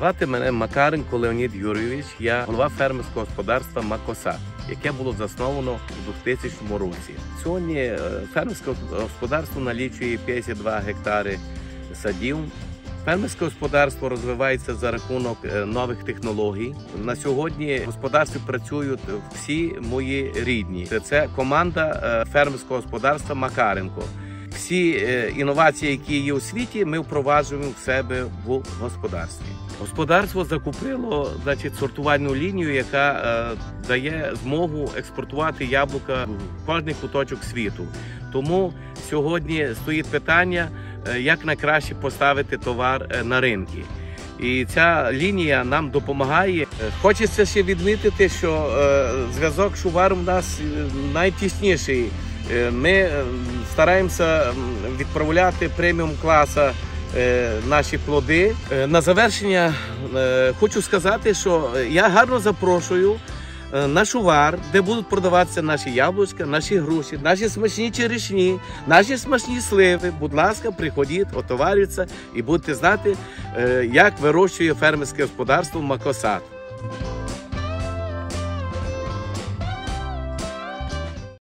Звати мене Макаренко Леонід Юрійович. Я голова фермерського господарства Макоса, яке було засновано у 2000 році. Сьогодні е, фермерське господарство налічує 52 гектари садів. Фермерське господарство розвивається за рахунок е, нових технологій. На сьогодні в господарстві працюють всі мої рідні. Це команда е, фермерського господарства Макаренко. Всі е, інновації, які є у світі, ми впроваджуємо в себе в господарстві. Господарство закупило значить, сортувальну лінію, яка е, дає змогу експортувати яблука в кожний куточок світу. Тому сьогодні стоїть питання, е, як найкраще поставити товар е, на ринки. І ця лінія нам допомагає. Хочеться ще відмітити, що е, зв'язок з шуваром у нас найтісніший. Е, Ми е, стараємося відправляти преміум класа е, наші плоди. На завершення хочу сказати, що я гарно запрошую на шувар, де будуть продаватися наші яблучка, наші груші, наші смачні черешні, наші смачні сливи. Будь ласка, приходіть, отоварюйтеся і будете знати, як вирощує фермерське господарство Макосад.